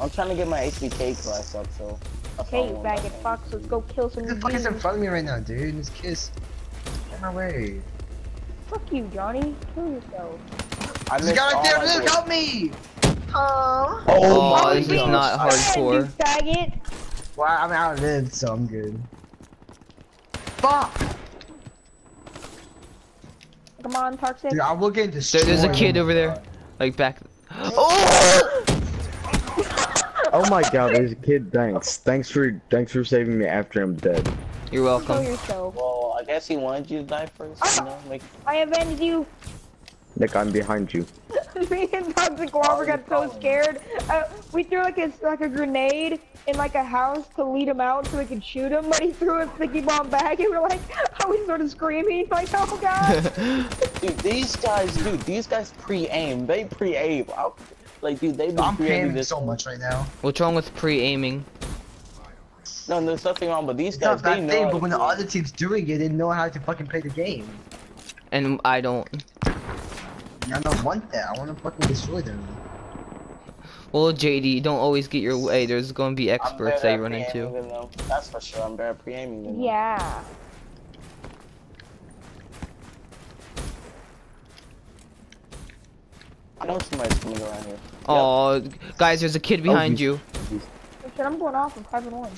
I'm trying to get my HVK class up, so. Okay, you I'm faggot let's go kill some Who the fuck is in front of me right now, dude? This kiss. Get my way. Fuck you, Johnny. Kill yourself. I This missed guy all right there, my help me! Oh. Oh, my this is not Fine, hardcore. You faggot. Well, I'm out of outlived, so I'm good. Fuck! Come on, Toxic. Dude, I will get There, destroyed. there's a kid over there, like back. Oh! Oh my god, there's a kid. Thanks. Thanks for thanks for saving me after I'm dead. You're welcome. yourself. Well, I guess he wanted you to die first, you know? Like, I avenged you. Nick, I'm behind you. Me and Toxic Larva got so scared. Uh, we threw like a like a grenade in like a house to lead him out so we could shoot him, but he threw a sticky bomb back and we're like, I was sort of screaming like, oh god. dude, these guys, dude, these guys pre-aim. They pre-aim. I- Like, dude, they've been I'm pre-aiming this. so much right now. What's wrong with pre-aiming? No, there's nothing wrong, but these It's guys, they know. thing, but when the other team's doing it, they know how to fucking play the game. And I don't. I don't want that. I want to fucking destroy them. Well, JD, don't always get your way. There's going to be I'm experts better that at you run pre-aiming into. them. That's for sure. I'm better at pre-aiming than them. I know somebody's coming around here. Oh, guys, there's a kid behind you- you. Oh, shit, I'm going off. I'm five one.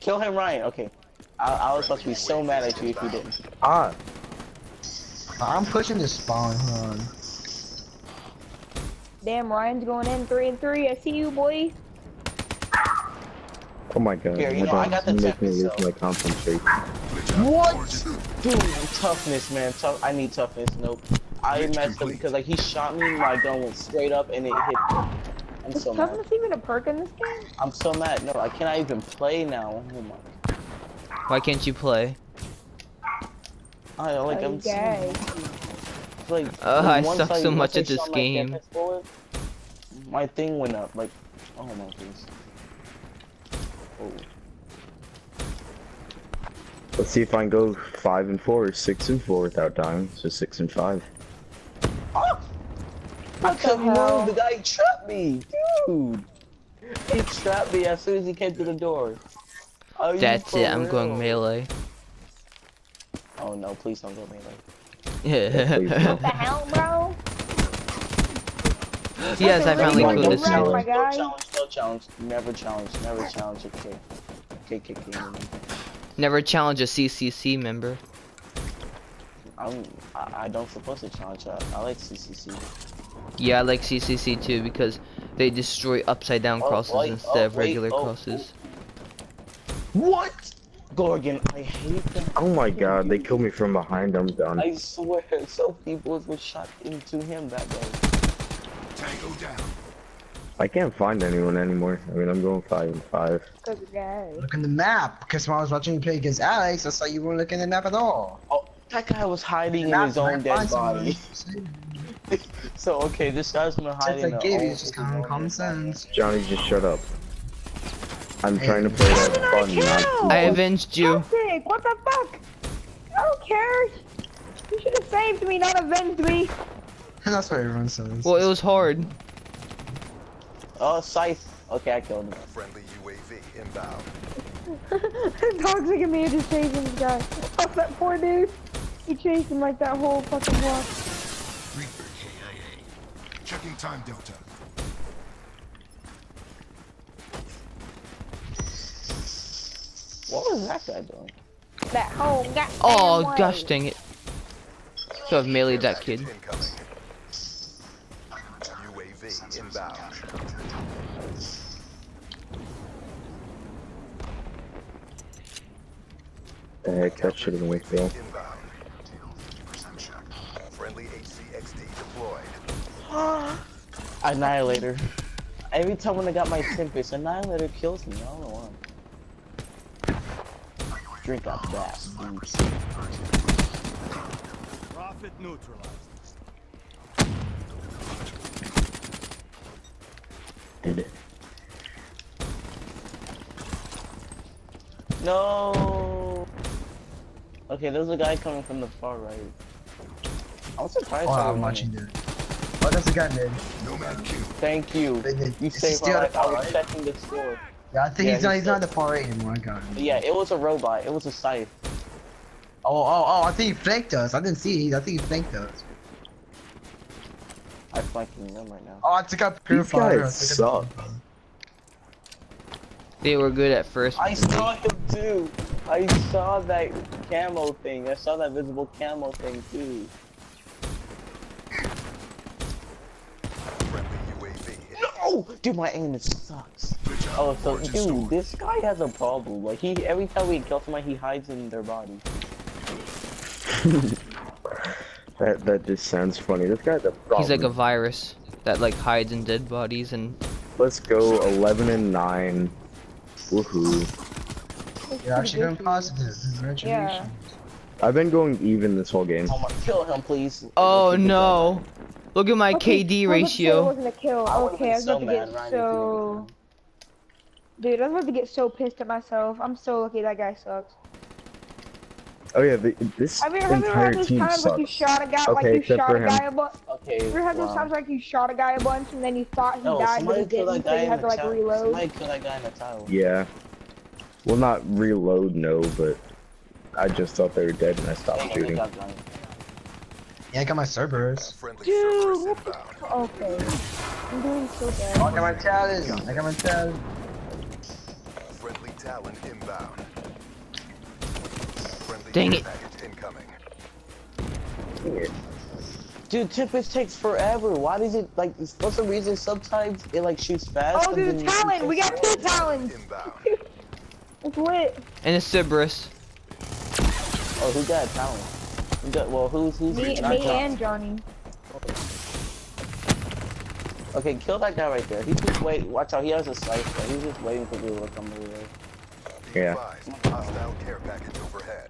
Kill him, Ryan. Okay. I, I was supposed to be so mad at you if you didn't. Ah, I'm pushing the spawn, hold on. Damn, Ryan's going in three and three. I see you, boy. oh my god. Here, you know, I got the you make me lose so- my concentration. What? Dude, toughness, man. Tough. I need toughness. Nope. I messed up because like he shot me, my gun went straight up and it hit. Me. I'm Is so mad. even a perk in this game? I'm so mad. No, I cannot even play now. Oh my. Why can't you play? I like Oh, I'm so gay. like. Ugh, like, I once suck so much I at this shot my game. My thing went up. Like, oh my goodness. Oh. Let's see if I can go five and four or six and four without dying. So six and five. I What the couldn't hell? move. The guy trapped me, dude. He trapped me as soon as he came to the door. Are That's for it. I'm going melee. Oh no, please don't go melee. Yeah. yes, don't. The hell, bro? Yes, I That's a finally really killed good this round, one. No challenge, no challenge, never challenge, never challenge a kid. Kid. Never challenge a CCC member. I'm, I, I don't supposed to challenge. I, I like CCC. Yeah, I like CCC too because they destroy upside down Oh, crosses wait, instead oh, of wait, regular oh, crosses. What? Gorgon, I hate them. Oh my god, they killed me from behind. I'm done. I swear, so many bullets were shot into him that day. Tango down. I can't find anyone anymore. I mean, I'm going five and five. Cause. Look in the map, because when I was watching you play against Alex, I saw you weren't looking at the map at all. Oh, that guy was hiding in his own dead body. someone. So okay, this guy's been hiding. Since I in gave the you, own- it's just his common, common sense. Johnny, just shut up. I'm Hey. trying to play that fun, not I avenged you. Toxic, what the fuck? I don't care. You should have saved me, not avenged me. And That's what everyone says. Well, it was hard. Oh, scythe. Okay, I killed him. Friendly UAV inbound. Toxic and me are just chasing this guy. Fuck that poor dude. He chased him like that whole fucking block. Reaper KIA. Checking time delta. What was that guy doing? That whole goddamn Oh way. gosh dang it. So I've meleeed that kid. Incoming. UAV inbound. the heck. That should have been Wakefield. Annihilator. Every time when I got my Tempest, Annihilator kills me. I don't know why. Drink up that, dude. Prophet neutralized. Did it? No. Okay, there's a guy coming from the far right. I'm surprised. Oh, I I'm watching it. It. Oh, that's a guy mid. Nomad kill. Thank you. Did- You is he saved my life. I was five? checking the score. Yeah, I think Yeah, he's not. he's He's not at the par eight anymore. I got him. Yeah, it was a robot. It was a scythe. Oh, oh, oh! I think he flanked us. I didn't see. it. I think he flanked us. I'm flanking them right now. Oh, I took out purifier. guys I took out- suck. They were good at first. I but then they- saw him too. I saw that camo thing. I saw that visible camo thing too. Friendly UAV. No, dude, my aim is sucks. Oh, so dude, stolen. this guy has a problem. Like he, every time we kill somebody, he hides in their body. That that just sounds funny. This guy's a problem. He's like a virus that like hides in dead bodies and Let's go 11 and 9. Woohoo. You're actually going positive. Congratulations. Yeah. I've been going even this whole game. Oh my, kill him, please. Oh Keep it no! Look at my Okay, KD well, the kill ratio. wasn't a kill. Oh, okay, I was so about to get so. Dude, I was about to get so pissed at myself. I'm so lucky that guy sucks. Oh yeah, the, this Have you, have you ever entire had those team times like you sucks. shot a guy, like Okay, you except shot for a him. guy a bunch? Okay. You ever had those times like you shot a guy a bunch and then you thought he No, died but he didn't, so you had to like reload? Somebody kill that guy in the tower. Yeah. Well, not reload, no, but I just thought they were dead and I stopped Dang it, they shooting. Got gun. Yeah, I got my Cerberus. Dude, what the. Okay. I'm doing so Oh, bad. I got my Talon. I got my Talon. Friendly Talon inbound. Friendly Dang it. package incoming. Dude, Tempest takes forever. Why does it like? What's the reason? Sometimes it like shoots fast. Oh, and dude, Talon! We got two Talons! Inbound. It's lit. And a Cerberus. Oh, who got Talon? Who got? Well, who's who's Me, me and Johnny. Okay, kill that guy right there. He's just wait. Watch out. He has a sight. but He's just waiting for people to come over there. Yeah. hostile care package overhead.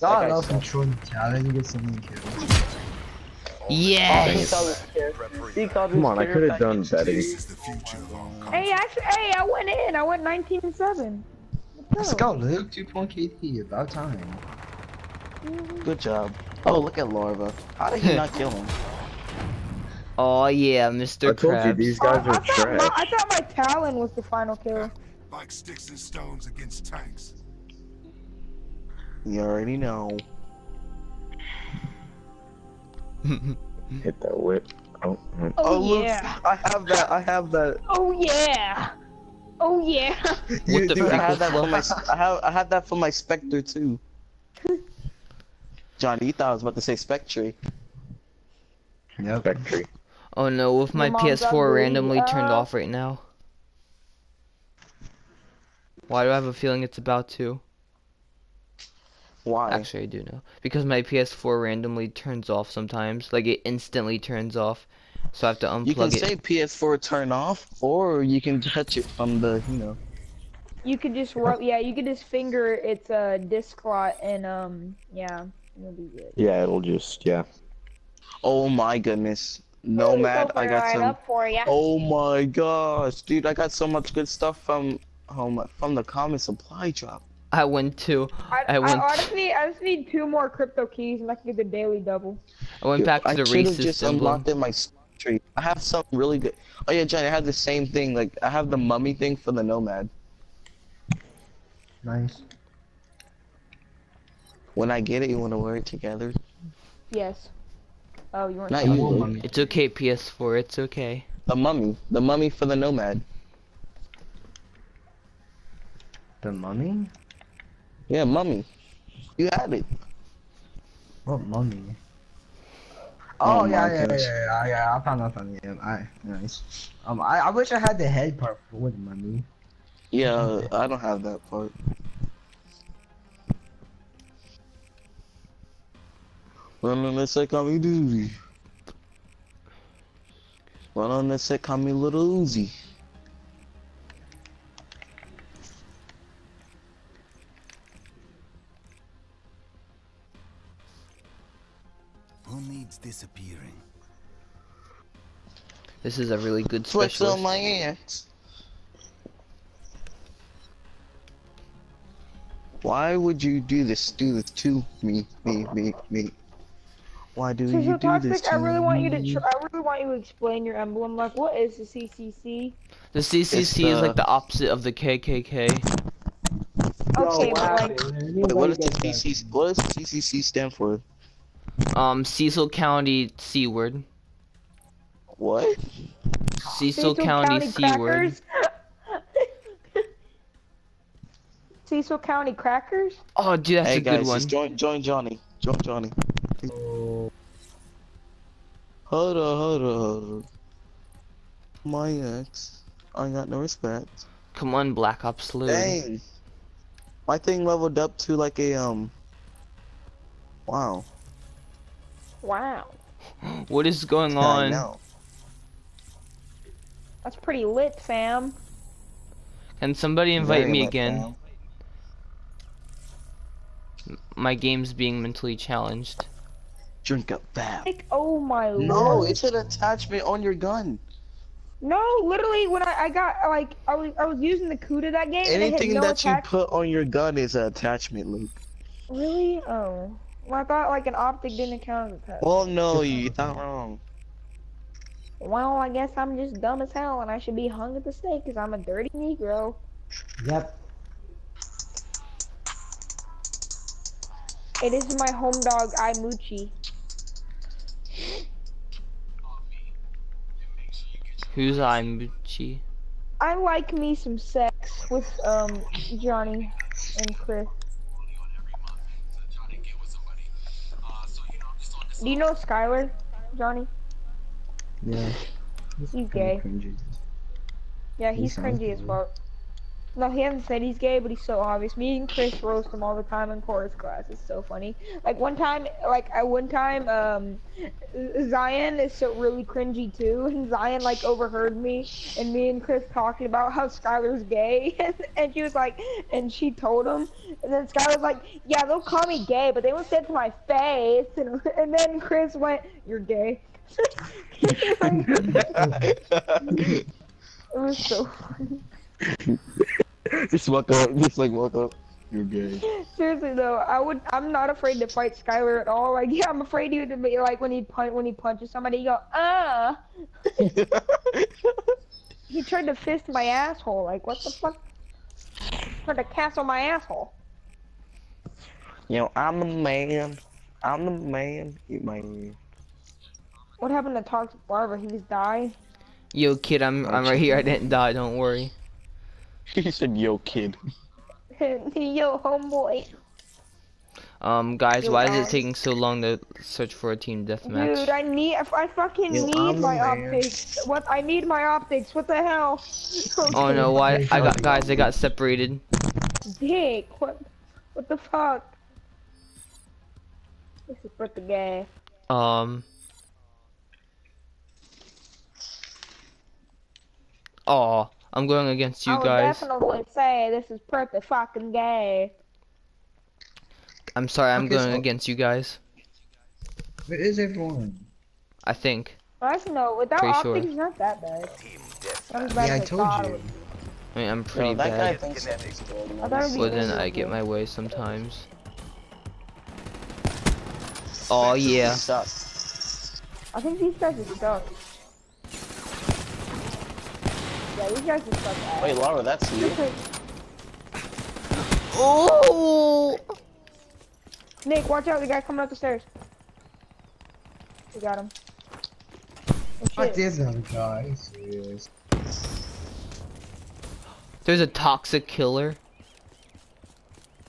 God, I Okay, love so- controlling Talon. You get so many kills. Oh, he Yes! called his care- he called Come on, I could have done package. betting. This is the future of all combat. Hey, actually, hey, I went in. I went 19 and 7. Let's go, Luke. Two point KD. About time. Mm-hmm. Good job. Oh, look at Larva. How did he not kill him? Oh yeah, Mr. I Mr. told you Krabs. these Oh, guys I, are thought my, trash. I thought my Talon was the final kill. Like sticks and stones against tanks. You already know. Hit that whip. Oh. Oh, oh look, yeah. I have that. I have that. Oh yeah. Oh yeah. You, the dude, I freak have that for my. I have. I have that for my Spectre too. Johnny, you thought I was about to say Spectre. Yep. Spectre. Oh no, with my Your PS4 ugly, randomly turned uh. off right now. Why do I have a feeling it's about to? Why? Actually, I do know. Because my PS4 randomly turns off sometimes. Like, it instantly turns off. So I have to unplug you can it. say PS4 turn off, or you can touch it from the, you know. You could just rub, yeah, you could just finger its uh, disc slot and um, yeah, it'll be good. Yeah, it'll just, yeah. Oh my goodness, Nomad! I got some. for you. Oh my gosh, dude! I got so much good stuff from home from the common supply drop. I went to. I, I I, went- honestly, I just need two more crypto keys and I can get the daily double. I went back to I the should racist just emblem. unlocked in my tree. I have something really good. Oh yeah, Johnny, I have the same thing. Like I have the mummy thing for the Nomad. Nice. When I get it, you want to wear it together? Yes. Oh, you want Not Not talking- you. Mummy. It's okay, PS4. It's okay. The mummy, the mummy for the Nomad. The mummy? Yeah, mummy. You had it. What mummy? Oh Oh, yeah, yeah, yeah, yeah, yeah, I found, I found it. Yeah, I, nice. Um, I, I wish I had the head part for the mummy. Yeah, I don't have that part. Well, on let's say call me Doobie. Well, on let's say call me Little Uzi. Who needs disappearing? This is a really good Flex specialist. on my ass. Why would you do this? Do this to me, me, me, me? Why do So, you so do toxic. this I to really want you to. me? I really want you to explain your emblem. Like, what is the CCC? The CCC is like the opposite of the KKK. Okay, but like, Wait, what does the CCC? What does CCC stand for? Um, Cecil County Seaward. What? Cecil, County, C word. crackers. Cecil County crackers. Oh, dude, that's hey a guys, good one. just join join Johnny. Join Johnny. Hold on, hold on, hold on. My ex. I got no respect. Come on, Black Ops Lou. Dang. My thing leveled up to like a um. Wow. Wow, What is going I on? know. that's pretty lit, Sam. Can somebody invite Very me much, again? fam. My game's being mentally challenged. Drink up fast. Like, oh my No, lord. No, it's an attachment on your gun. No, literally, when I, I got like I was I was using the Kuda that game and it Anything no that you put on your gun is an attachment, Luke. Really? Oh. Well, I thought like an optic didn't count as a pet. Well, no, you not wrong. Well, I guess I'm just dumb as hell and I should be hung at the stake because I'm a dirty Negro. Yep. It is my home dog, Imuchi. Who's Imuchi? I like me some sex with um Johnny and Chris. Do you know Skylar, Johnny? Yeah. He's gay. Cringy. Yeah, He he's cringy as gay. No, he hasn't said he's gay, but he's so obvious. Me and Chris roast him all the time in chorus class. It's so funny. Like one time, like at one time, um, Zion is so really cringy too, and Zion like overheard me and me and Chris talking about how Skylar's gay, and she was like, and she told him, and then Skylar's like, yeah, they'll call me gay, but they won't say it to my face, and and then Chris went, you're gay. it was so funny. just walk up, just like walk up. You're gay. Seriously though, I would. I'm not afraid to fight Skylar at all. Like, yeah, I'm afraid he would be like when he punch when he punches somebody. He go, ah. He tried to fist my asshole. Like, what the fuck? Tried to castle my asshole. you know, I'm the man. I'm the man. You man. What happened to Toxic Larva? He just died. Yo, kid, I'm I'm right here. I didn't die. Don't worry. he said, "Yo, kid." Yo, homeboy. Um, guys, Yo, why is it taking so long to search for a team deathmatch? Dude, I need. I fucking Yo, need I'm my man. optics. What? I need my optics. What the hell? Oh no, why? I got guys. They got separated. Dick. What? What the fuck? This is for the gay. Um. Oh, I'm going against you I would guys. definitely say this is pretty fucking gay. I'm sorry, I'm Okay, going so- against you guys. Where is everyone? I think. I know, without Pretty optics, sure. it's not that bad. Team Not as bad Yeah, I told thought it you. I mean, I'm pretty Yo, that guy bad. thinks that's good. I thought it'd be Well, then I get my way sometimes. Oh yeah. I think these guys are stuck. Yeah, guys are stuck. ass. Wait, Laura, that's you. Oh. Nick, watch out, the guy coming up the stairs. We got him. Oh, What shit. is that guy? Serious. There's a toxic killer.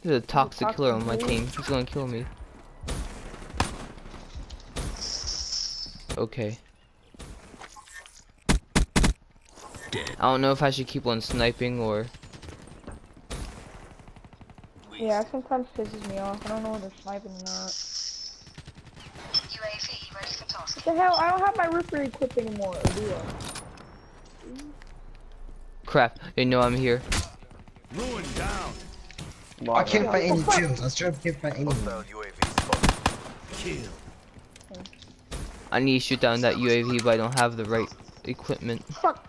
There's a toxic toxic killer on my team. He's gonna kill me. Okay. I don't know if I should keep on sniping or Yeah, sometimes pisses me off. I don't know whether sniping or not. What the hell? I don't have my roofer equipped anymore, or do I? crap. They know I'm here. Ruin down. I can't find any fuck? kills. I was trying to can't find anyone. Hostile Kill. I need to shoot down that UAV, but I don't have the right equipment. Fuck.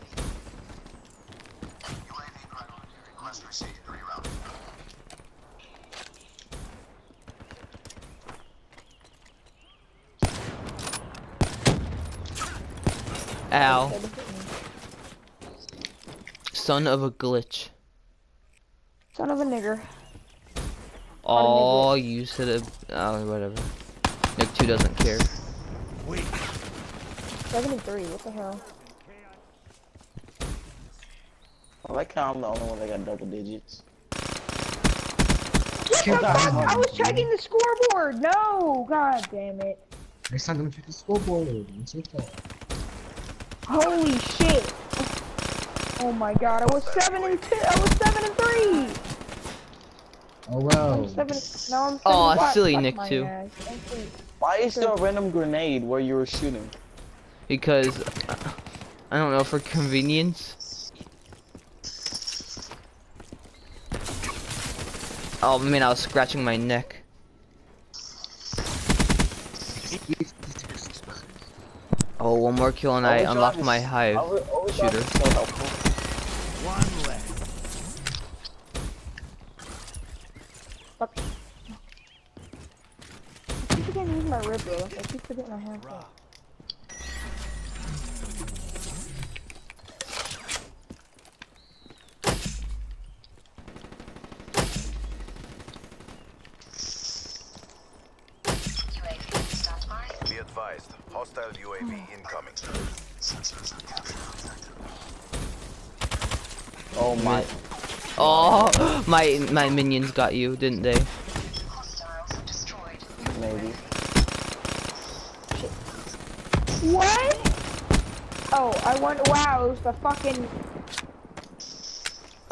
Son of a glitch. Son of a nigger. Oh, you said it. Oh, whatever. Nick 2 doesn't care. Wait. 73, what the hell? I like how I'm the only one that got double digits. What the fuck? I was checking the scoreboard! No! God damn it. Next time, don't check the scoreboard. It's your. Holy shit! Oh my god, I was 7 and 2! I was 7 and 3! Oh well. I'm 7 now I'm 7 Aw, and silly Nick my too. ass. Thank you. Why is there a random grenade where you were shooting? Because, uh, I don't know, for convenience. Oh man, I was scratching my neck. Oh, one more kill and I Overdrive unlock is- my hive. Over- overdrive is shooter. So helpful. One left. Fuck. I keep forgetting to use my rib, bro. I keep forgetting I have that. Be advised. Hostile UAV hmm. incoming. Oh my. Oh, my my minions got you, didn't they? Maybe. What? Oh, I went. Wow, it was the fucking.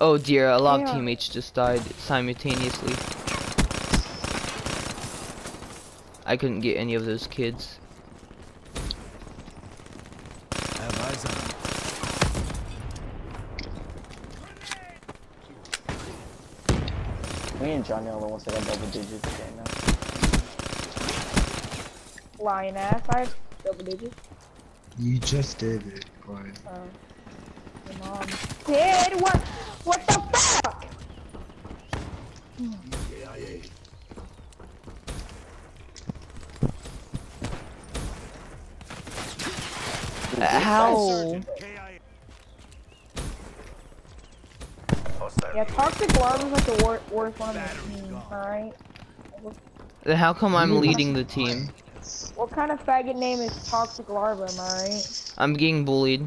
Oh dear, a lot of teammates just died simultaneously. I couldn't get any of those kids. Have eyes on. Me and Johnny are the ones that got double digits right now. Lion ass. I have double digits. You just did it, Brian. Uh, your mom did what? What the fuck? How? KIA. Hostile Yeah, toxic larva is like the wor worst one on the team. All right. Then how come I'm leading the team? What kind of faggot name is toxic larva? Am I right? I'm getting bullied.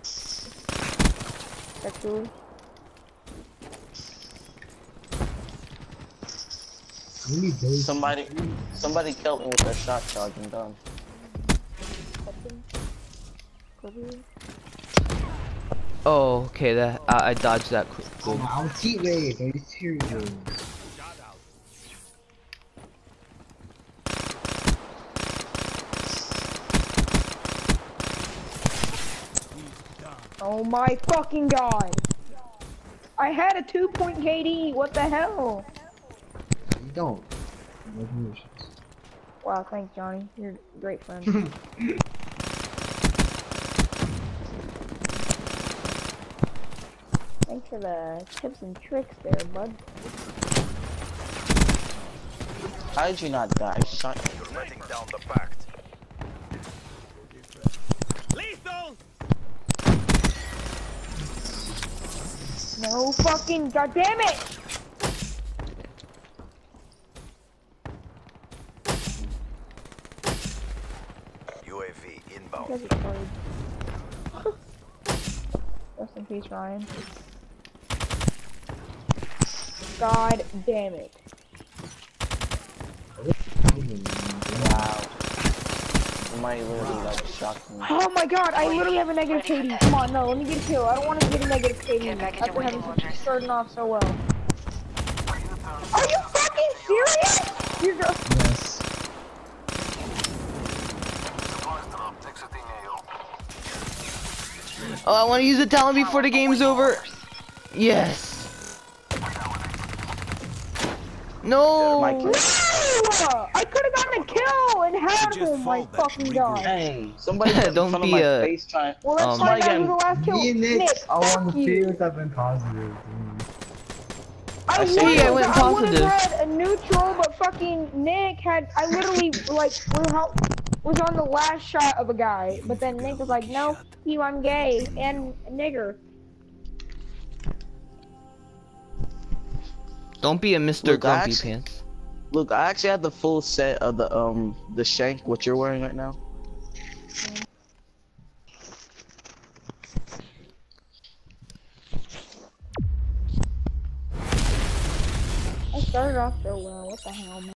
Sexually. Only those. Somebody, somebody killed me with their shock charge and done. Something. Could Oh, okay, that I, I dodged that. qu- Oh, Cool. I was heat wave. Are you serious? Oh my fucking god! I had a two point KD. What the hell? You don't. No. Wow, thanks, Johnny. You're a great friend. thanks for the tips and tricks there, bud. How did you not die? I shot you. You're letting down the pact. Lethal! No fucking goddamn it! UAV inbound. guys. Rest in peace, Ryan. God damn it. Wow. Somebody literally like shocked me. Oh my god, I literally have a negative KD. Come on, no, let me get a kill. I don't want to get a negative KD after having such- starting off so well. Are you fucking serious? You're go- Yes. Oh, I want to use the Talon before the game's over. Yes. No. My kill. No! I could have gotten a kill and had him of them my fall back, fucking regroup. god. Dang, somebody got in Don't front be my a- face trying. Well, let's Um, find out Somebody who the last kill. Me and Nick, Nick, are on fuck the you. field have been positive. I, I see, would've- I went I positive. have had a neutral, but fucking Nick had. I literally like blew out, was on the last shot of a guy, but then Nick was like, "No, you, I'm gay and nigger." Don't be a Mr. Look, Grumpy actually- Pants. Look, I actually have the full set of the um the shank what you're wearing right now. I started off so well. What the hell, man?